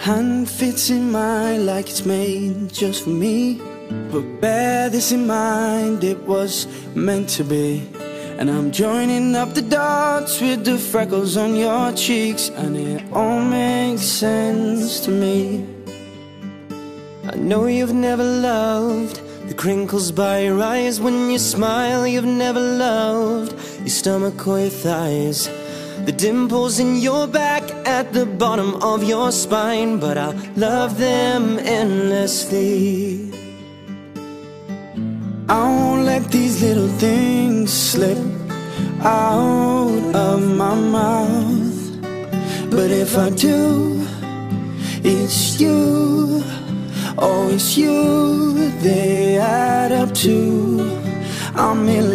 hand fits in mine like it's made just for me. But bear this in mind, it was meant to be. And I'm joining up the dots with the freckles on your cheeks, and it all makes sense to me. I know you've never loved the crinkles by your eyes when you smile. You've never loved your stomach or your thighs. The dimples in your back at the bottom of your spine, but I'll love them endlessly. I won't let these little things slip out of my mouth. But if I do, it's you, oh, it's you they add up to. I'm in.